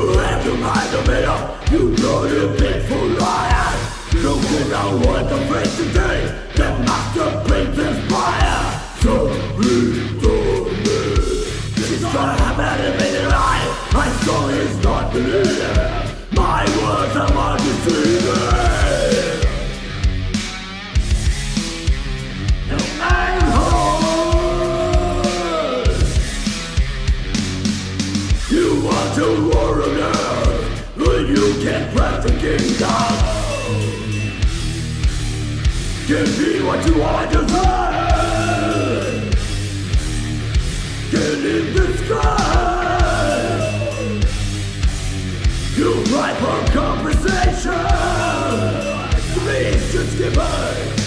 to mind the middle You bloody painful liar Looking at what the face today To war again, but you can't crack the kingdom. Give me what you want to. Get in the sky. You cry for conversation. Please just give us.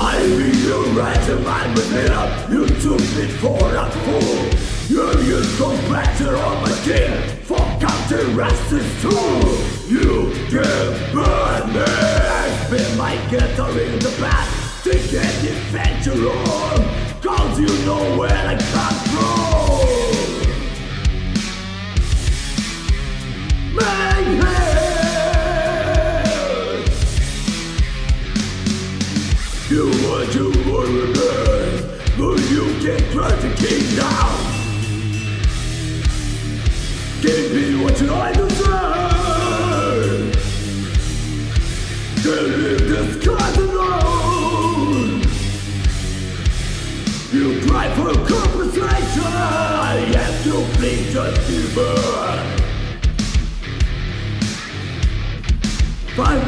I mean you right to mind with me. You took me for a fool. You used compactor on my skin for counter racist tool. You can burn me. Spin my guitar in the back. And defend your own. Cause you know where I come from. You want to war again, but you can't try to keep down. Give me what I deserve. Get in this kind alone. You cry for compensation. I have to please just give. Five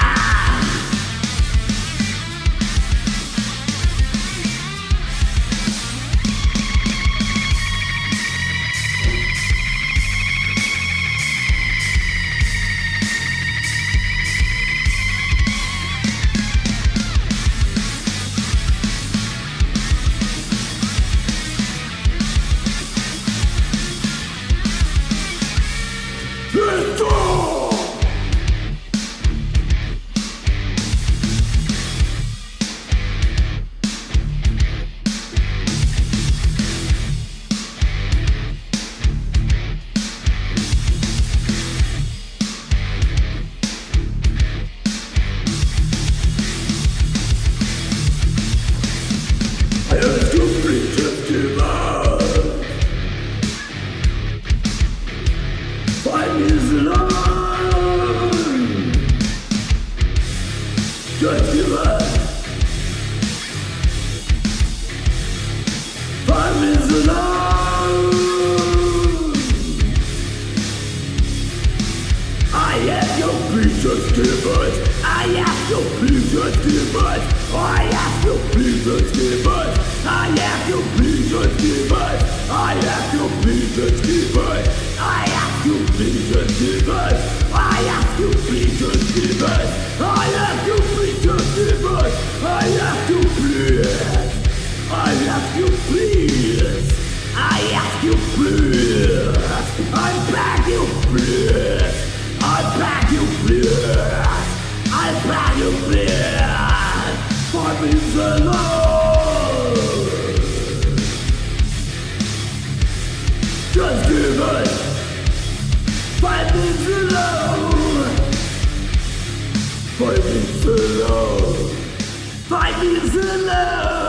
I ask you please. I ask you please. I give us. I give us. I give us. I ask you please. I ask you please. I ask you please. I beg you please. alone. Fight me alone.